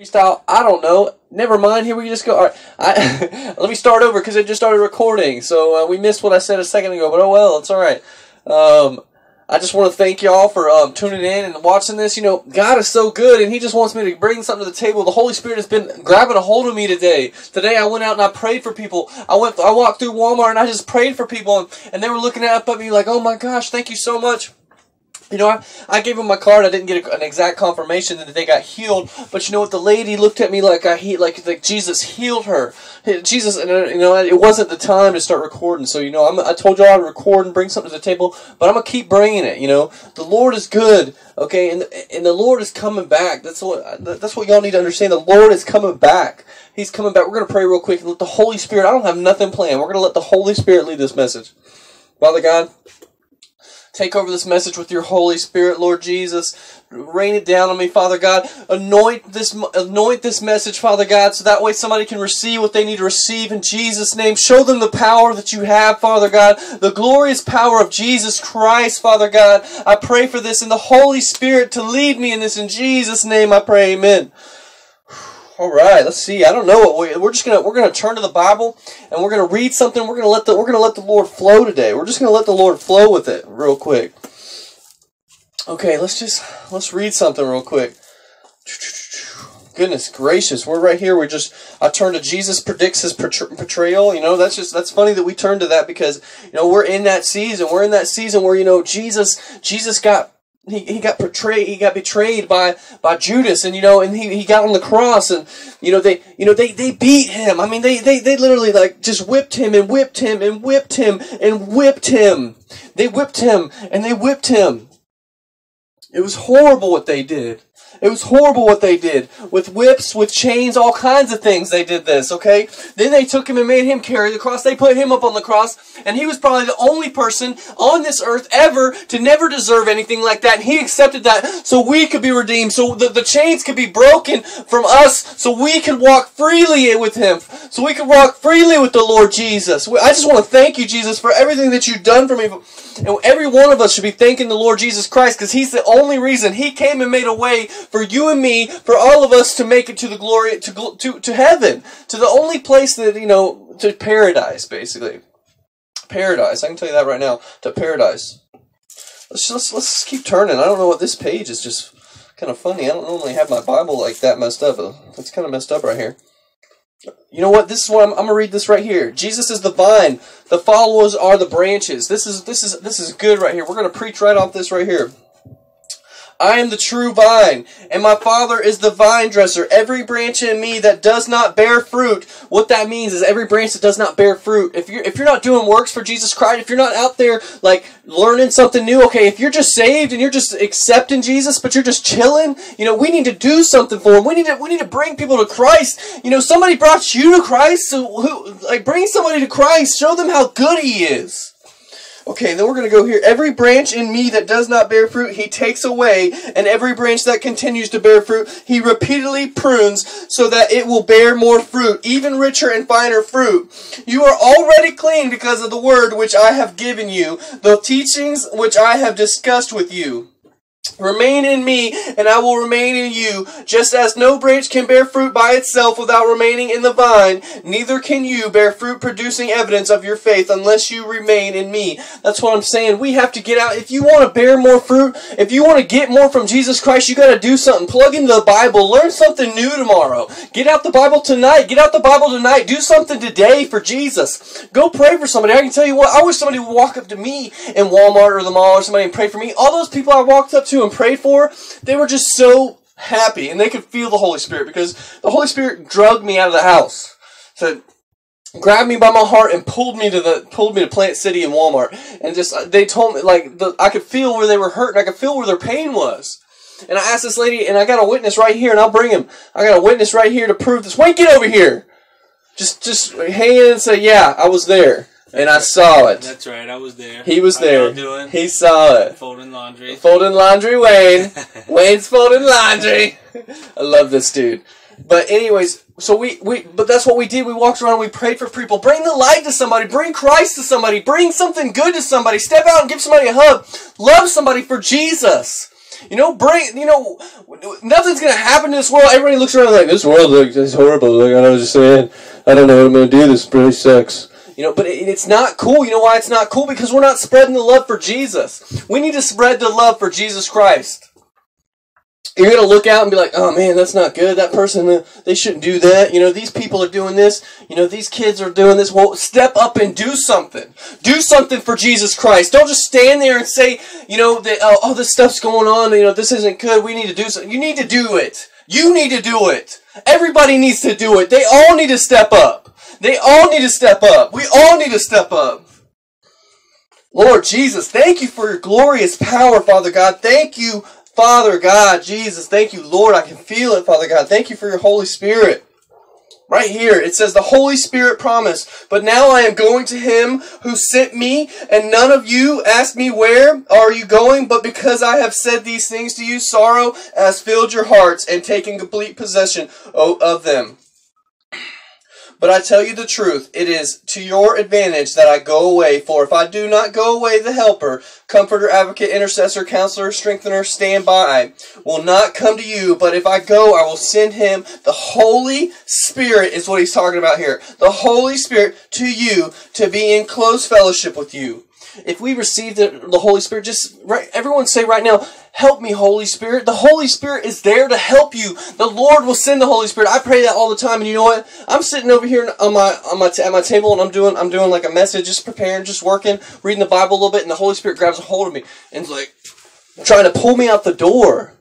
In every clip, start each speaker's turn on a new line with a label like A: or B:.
A: freestyle. I don't know. Never mind. Here we just go. All right. I, let me start over because it just started recording. So uh, we missed what I said a second ago. But oh well, it's all right. Um, I just want to thank y'all for um, tuning in and watching this. You know, God is so good, and He just wants me to bring something to the table. The Holy Spirit has been grabbing a hold of me today. Today, I went out and I prayed for people. I went, I walked through Walmart and I just prayed for people, and, and they were looking up at me like, "Oh my gosh, thank you so much." You know, I, I gave them my card. I didn't get a, an exact confirmation that they got healed, but you know what? The lady looked at me like I he like like Jesus healed her. Jesus, and uh, you know, it wasn't the time to start recording. So you know, I'm, I told y'all I'd record and bring something to the table, but I'm gonna keep bringing it. You know, the Lord is good. Okay, and and the Lord is coming back. That's what that's what y'all need to understand. The Lord is coming back. He's coming back. We're gonna pray real quick and let the Holy Spirit. I don't have nothing planned. We're gonna let the Holy Spirit lead this message. Father God. Take over this message with your Holy Spirit, Lord Jesus. Rain it down on me, Father God. Anoint this, anoint this message, Father God, so that way somebody can receive what they need to receive in Jesus' name. Show them the power that you have, Father God. The glorious power of Jesus Christ, Father God. I pray for this in the Holy Spirit to lead me in this. In Jesus' name I pray, amen. All right, let's see. I don't know what we, we're just gonna we're gonna turn to the Bible and we're gonna read something. We're gonna let the we're gonna let the Lord flow today. We're just gonna let the Lord flow with it real quick. Okay, let's just let's read something real quick. Goodness gracious, we're right here. We're just I turn to Jesus predicts his portrayal. You know, that's just that's funny that we turn to that because you know we're in that season. We're in that season where you know Jesus Jesus got he, he got betrayed he got betrayed by by Judas and you know and he, he got on the cross and you know they you know they, they beat him. I mean they, they they literally like just whipped him and whipped him and whipped him and whipped him. They whipped him and they whipped him. It was horrible what they did it was horrible what they did. With whips, with chains, all kinds of things they did this, okay? Then they took him and made him carry the cross. They put him up on the cross, and he was probably the only person on this earth ever to never deserve anything like that. And he accepted that so we could be redeemed, so the, the chains could be broken from us, so we could walk freely with him, so we could walk freely with the Lord Jesus. I just want to thank you, Jesus, for everything that you've done for me. And every one of us should be thanking the Lord Jesus Christ because he's the only reason he came and made a way for you and me, for all of us to make it to the glory, to, to, to heaven, to the only place that, you know, to paradise, basically. Paradise. I can tell you that right now. To paradise. Let's, let's, let's keep turning. I don't know what this page is just kind of funny. I don't normally have my Bible like that messed up. It's kind of messed up right here. You know what? This is what I'm, I'm, gonna read this right here. Jesus is the vine. The followers are the branches. This is this is this is good right here. We're gonna preach right off this right here. I am the true vine, and my Father is the vine dresser. Every branch in me that does not bear fruit, what that means is every branch that does not bear fruit. If you're if you're not doing works for Jesus Christ, if you're not out there like learning something new, okay, if you're just saved and you're just accepting Jesus, but you're just chilling, you know, we need to do something for him. We need to we need to bring people to Christ. You know, somebody brought you to Christ, so who like bring somebody to Christ, show them how good he is. Okay, then we're going to go here. Every branch in me that does not bear fruit, he takes away, and every branch that continues to bear fruit, he repeatedly prunes so that it will bear more fruit, even richer and finer fruit. You are already clean because of the word which I have given you, the teachings which I have discussed with you. Remain in me, and I will remain in you. Just as no branch can bear fruit by itself without remaining in the vine, neither can you bear fruit producing evidence of your faith unless you remain in me. That's what I'm saying. We have to get out. If you want to bear more fruit, if you want to get more from Jesus Christ, you got to do something. Plug into the Bible. Learn something new tomorrow. Get out the Bible tonight. Get out the Bible tonight. Do something today for Jesus. Go pray for somebody. I can tell you what, I wish somebody would walk up to me in Walmart or the mall or somebody and pray for me. All those people I walked up to and prayed for, they were just so happy and they could feel the Holy Spirit because the Holy Spirit drugged me out of the house. So grabbed me by my heart and pulled me to the pulled me to Plant City and Walmart and just uh, they told me like the, I could feel where they were hurting. I could feel where their pain was. And I asked this lady, and I got a witness right here, and I'll bring him. I got a witness right here to prove this. Wait, get over here. Just, just hand and say, yeah, I was there. And I saw it.
B: That's right, I was there.
A: He was
B: How
A: there.
B: doing?
A: He saw it.
B: Folding laundry.
A: Folding laundry, Wayne. Wayne's folding laundry. I love this dude. But anyways, so we, we but that's what we did. We walked around and we prayed for people. Bring the light to somebody. Bring Christ to somebody. Bring something good to somebody. Step out and give somebody a hug. Love somebody for Jesus. You know, bring, you know, nothing's going to happen in this world. Everybody looks around like, this world looks is horrible. Like, I was just saying, I don't know what I'm going to do. This really sucks. You know, but it, it's not cool. You know why it's not cool? Because we're not spreading the love for Jesus. We need to spread the love for Jesus Christ you're going to look out and be like, oh man, that's not good. That person, uh, they shouldn't do that. You know, these people are doing this. You know, these kids are doing this. Well, step up and do something. Do something for Jesus Christ. Don't just stand there and say, you know, that, oh, oh, this stuff's going on. You know, this isn't good. We need to do something. You need to do it. You need to do it. Everybody needs to do it. They all need to step up. They all need to step up. We all need to step up. Lord Jesus, thank you for your glorious power, Father God. Thank you Father God, Jesus, thank you, Lord. I can feel it, Father God. Thank you for your Holy Spirit. Right here, it says, The Holy Spirit promised, but now I am going to him who sent me, and none of you ask me, Where are you going? But because I have said these things to you, sorrow has filled your hearts and taken complete possession oh, of them. But I tell you the truth, it is to your advantage that I go away. For if I do not go away, the Helper, Comforter, Advocate, Intercessor, Counselor, Strengthener, stand by, will not come to you. But if I go, I will send him. The Holy Spirit is what he's talking about here. The Holy Spirit to you to be in close fellowship with you if we receive the, the Holy Spirit, just right, everyone say right now, help me, Holy Spirit. The Holy Spirit is there to help you. The Lord will send the Holy Spirit. I pray that all the time, and you know what? I'm sitting over here on my on my at my table, and I'm doing I'm doing like a message, just preparing, just working, reading the Bible a little bit, and the Holy Spirit grabs a hold of me and is like trying to pull me out the door.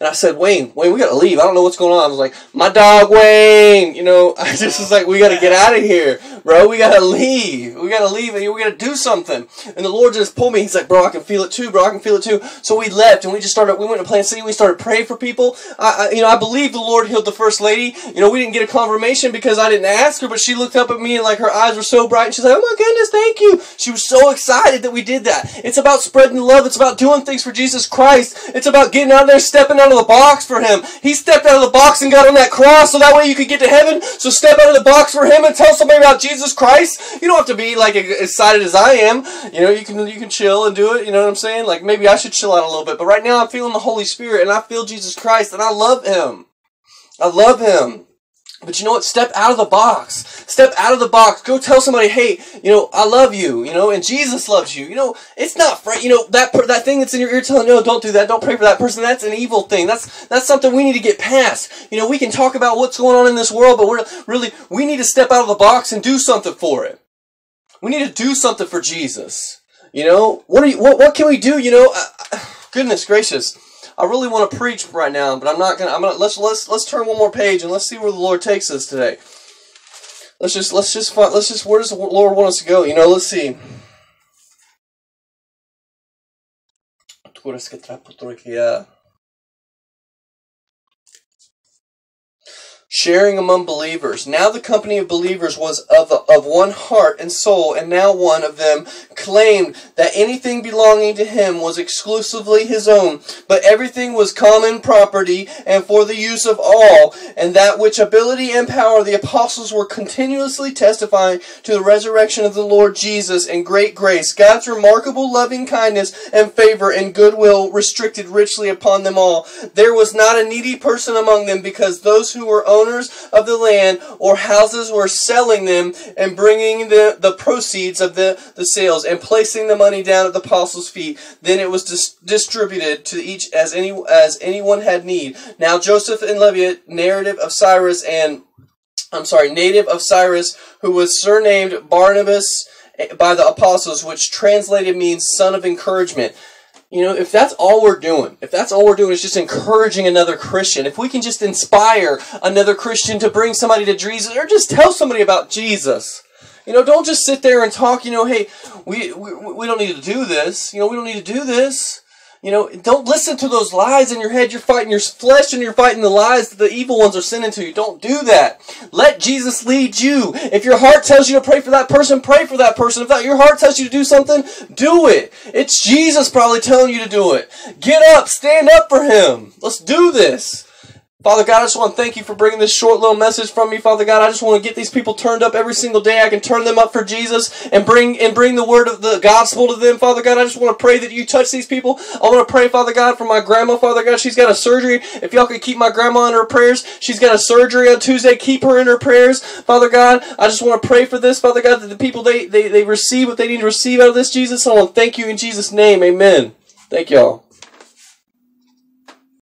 A: And I said, Wayne, Wayne, we gotta leave. I don't know what's going on. I was like, my dog, Wayne. You know, I just was like, we gotta get out of here, bro. We gotta leave. We gotta leave and we gotta do something. And the Lord just pulled me. He's like, bro, I can feel it too, bro. I can feel it too. So we left and we just started, we went to Plant City. We started praying for people. I, I, you know, I believe the Lord healed the first lady. You know, we didn't get a confirmation because I didn't ask her, but she looked up at me and like her eyes were so bright. And she's like, oh my goodness, thank you. She was so excited that we did that. It's about spreading love. It's about doing things for Jesus Christ. It's about getting out there, stepping out of the box for him. He stepped out of the box and got on that cross so that way you could get to heaven. So step out of the box for him and tell somebody about Jesus Christ. You don't have to be like excited as I am. You know, you can you can chill and do it. You know what I'm saying? Like maybe I should chill out a little bit. But right now I'm feeling the Holy Spirit and I feel Jesus Christ and I love him. I love him. But you know what? Step out of the box. Step out of the box. Go tell somebody, hey, you know, I love you, you know, and Jesus loves you. You know, it's not right. You know that that thing that's in your ear telling, no, don't do that. Don't pray for that person. That's an evil thing. That's that's something we need to get past. You know, we can talk about what's going on in this world, but we're really we need to step out of the box and do something for it. We need to do something for Jesus. You know, what are you? What what can we do? You know, uh, goodness gracious. I really want to preach right now, but I'm not gonna. I'm gonna let's let's let's turn one more page and let's see where the Lord takes us today. Let's just let's just find, let's just where does the Lord want us to go? You know, let's see sharing among believers. Now the company of believers was of, of one heart and soul, and now one of them claimed that anything belonging to him was exclusively his own, but everything was common property and for the use of all, and that which ability and power the apostles were continuously testifying to the resurrection of the Lord Jesus and great grace, God's remarkable loving kindness and favor and goodwill restricted richly upon them all. There was not a needy person among them, because those who were owners owners of the land or houses were selling them and bringing the, the proceeds of the, the sales and placing the money down at the apostles' feet. Then it was dis- distributed to each as any as anyone had need. Now Joseph and Levi, narrative of Cyrus and I'm sorry, native of Cyrus, who was surnamed Barnabas eh, by the apostles, which translated means son of encouragement. You know, if that's all we're doing, if that's all we're doing is just encouraging another Christian, if we can just inspire another Christian to bring somebody to Jesus or just tell somebody about Jesus, you know, don't just sit there and talk, you know, hey, we, we, we don't need to do this. You know, we don't need to do this. You know, don't listen to those lies in your head. You're fighting your flesh and you're fighting the lies that the evil ones are sending to you. Don't do that. Let Jesus lead you. If your heart tells you to pray for that person, pray for that person. If that your heart tells you to do something, do it. It's Jesus probably telling you to do it. Get up, stand up for him. Let's do this. Father God, I just want to thank you for bringing this short little message from me, Father God. I just want to get these people turned up every single day. I can turn them up for Jesus and bring and bring the word of the gospel to them, Father God. I just want to pray that you touch these people. I want to pray, Father God, for my grandma, Father God. She's got a surgery. If y'all could keep my grandma in her prayers, she's got a surgery on Tuesday. Keep her in her prayers, Father God. I just want to pray for this, Father God, that the people they they, they receive what they need to receive out of this, Jesus. I want to thank you in Jesus' name. Amen. Thank y'all.